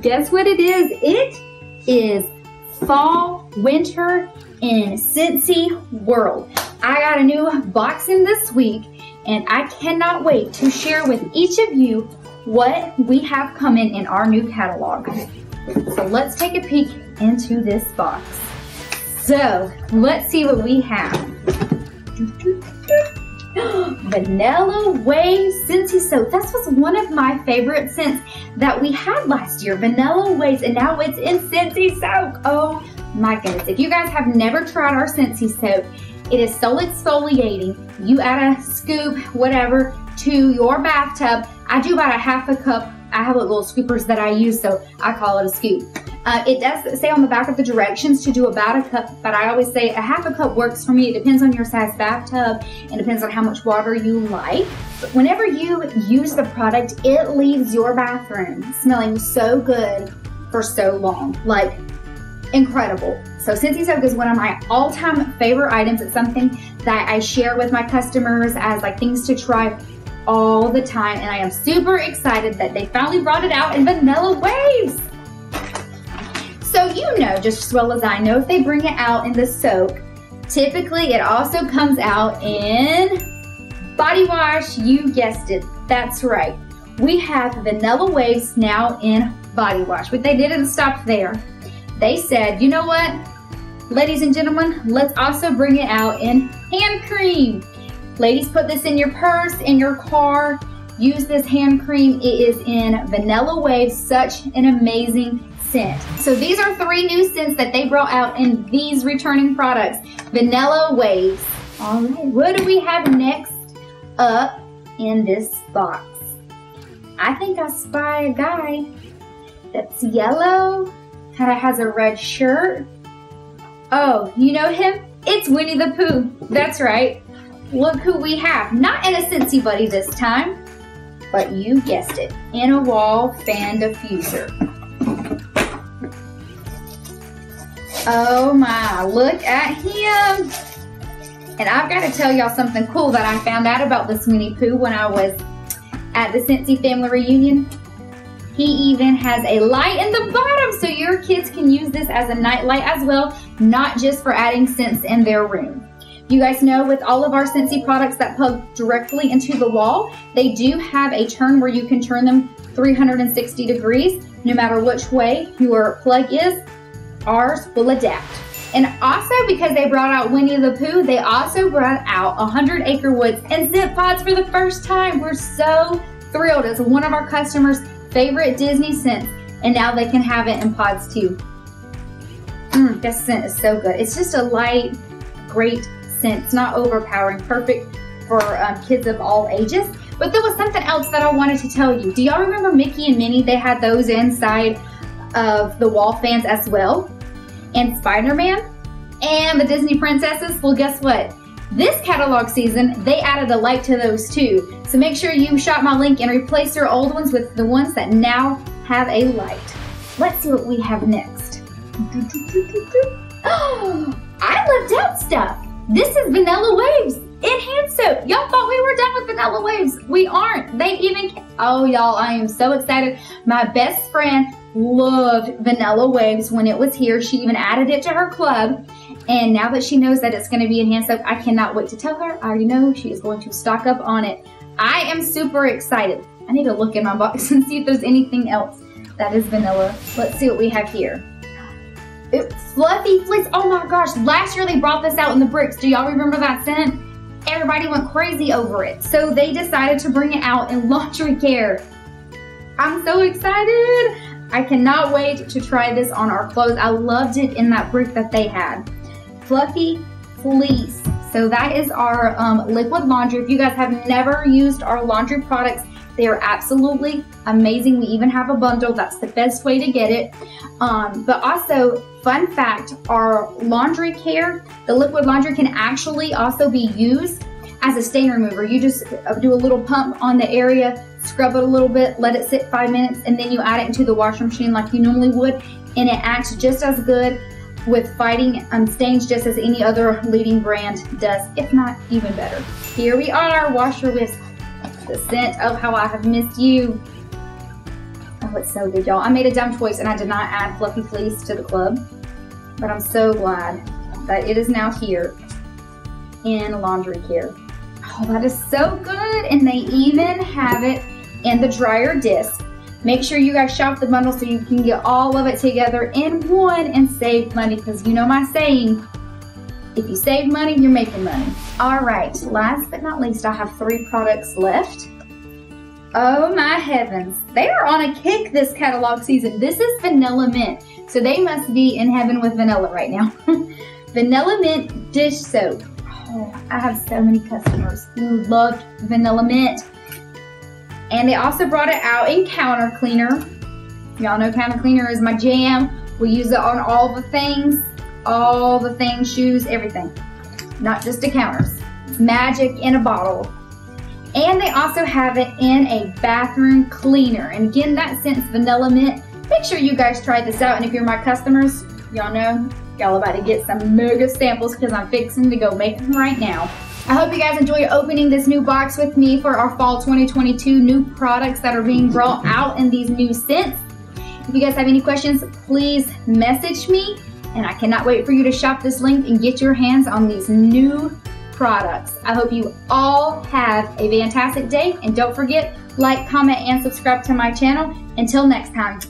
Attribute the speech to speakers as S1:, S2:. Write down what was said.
S1: guess what it is? It is fall, winter in Scentsy World. I got a new box in this week and I cannot wait to share with each of you what we have coming in our new catalog. So let's take a peek into this box. So let's see what we have. Vanilla Wave Scentsy Soak. This was one of my favorite scents that we had last year. Vanilla Waves, and now it's in Scentsy Soak. Oh my goodness. If you guys have never tried our Scentsy Soak, it is so exfoliating. You add a scoop, whatever, to your bathtub. I do about a half a cup. I have little scoopers that I use, so I call it a scoop. Uh, it does say on the back of the directions to do about a cup, but I always say a half a cup works for me. It depends on your size bathtub and depends on how much water you like. But whenever you use the product, it leaves your bathroom smelling so good for so long. Like, incredible. So Scentsy Soak is one of my all-time favorite items. It's something that I share with my customers as like things to try all the time. And I am super excited that they finally brought it out in Vanilla Waves. You know just as well as I know if they bring it out in the soap, typically it also comes out in body wash. You guessed it, that's right. We have Vanilla Waves now in body wash, but they didn't stop there. They said, you know what, ladies and gentlemen, let's also bring it out in hand cream. Ladies, put this in your purse, in your car. Use this hand cream. It is in Vanilla Waves, such an amazing scent. So these are three new scents that they brought out in these returning products. Vanilla Waves. All right, what do we have next up in this box? I think I spy a guy that's yellow, kind of has a red shirt. Oh, you know him? It's Winnie the Pooh. That's right. Look who we have. Not in a Scentsy Buddy this time, but you guessed it, in a wall fan diffuser. Oh my, look at him. And I've got to tell y'all something cool that I found out about this Winnie Pooh when I was at the Scentsy family reunion. He even has a light in the bottom so your kids can use this as a night light as well, not just for adding scents in their room. You guys know with all of our Scentsy products that plug directly into the wall, they do have a turn where you can turn them 360 degrees no matter which way your plug is ours will adapt. And also because they brought out Winnie the Pooh, they also brought out 100 Acre Woods and Scent Pods for the first time. We're so thrilled. It's one of our customers' favorite Disney scents, and now they can have it in pods too. Mmm, this scent is so good. It's just a light, great scent. It's not overpowering, perfect for um, kids of all ages. But there was something else that I wanted to tell you. Do y'all remember Mickey and Minnie? They had those inside of the wall fans as well. And Spider-Man and the Disney princesses, well guess what? This catalog season, they added a light to those too. So make sure you shop my link and replace your old ones with the ones that now have a light. Let's see what we have next. Oh, I left out stuff. This is Vanilla Waves in hand soap. Y'all thought we were done with Vanilla Waves. We aren't. They even, oh y'all, I am so excited. My best friend loved Vanilla Waves when it was here. She even added it to her club. And now that she knows that it's going to be in hand soap, I cannot wait to tell her. I already know she is going to stock up on it. I am super excited. I need to look in my box and see if there's anything else that is vanilla. Let's see what we have here. It, fluffy Fleece. Oh my gosh, last year they brought this out in the bricks. Do y'all remember that scent? Everybody went crazy over it. So they decided to bring it out in laundry care. I'm so excited. I cannot wait to try this on our clothes. I loved it in that brick that they had. Fluffy Fleece. So that is our um, liquid laundry. If you guys have never used our laundry products, they are absolutely amazing. We even have a bundle. That's the best way to get it. Um, but also, fun fact, our laundry care, the liquid laundry can actually also be used as a stain remover. You just uh, do a little pump on the area, scrub it a little bit, let it sit five minutes, and then you add it into the washing machine like you normally would, and it acts just as good with fighting um, stains just as any other leading brand does, if not even better. Here we are, washer Whiffs. The scent of how I have missed you. Oh, it's so good, y'all. I made a dumb choice and I did not add Fluffy Fleece to the club, but I'm so glad that it is now here in laundry care. Oh, that is so good. And they even have it in the dryer disc. Make sure you guys shop the bundle so you can get all of it together in one and save money because you know my saying, if you save money, you're making money. All right, last but not least, I have three products left. Oh my heavens. They are on a kick this catalog season. This is Vanilla Mint. So they must be in heaven with vanilla right now. vanilla Mint dish soap. Oh, I have so many customers who love Vanilla Mint. And they also brought it out in counter cleaner. Y'all know counter cleaner is my jam. We use it on all the things, all the things, shoes, everything. Not just the counters. Magic in a bottle. And they also have it in a bathroom cleaner. And again, that scent's vanilla mint. Make sure you guys try this out. And if you're my customers, y'all know y'all about to get some mega samples because I'm fixing to go make them right now. I hope you guys enjoy opening this new box with me for our fall 2022 new products that are being brought out in these new scents. If you guys have any questions, please message me. And I cannot wait for you to shop this link and get your hands on these new products. I hope you all have a fantastic day. And don't forget, like, comment, and subscribe to my channel. Until next time.